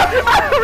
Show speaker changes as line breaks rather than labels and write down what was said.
Ha ha ha!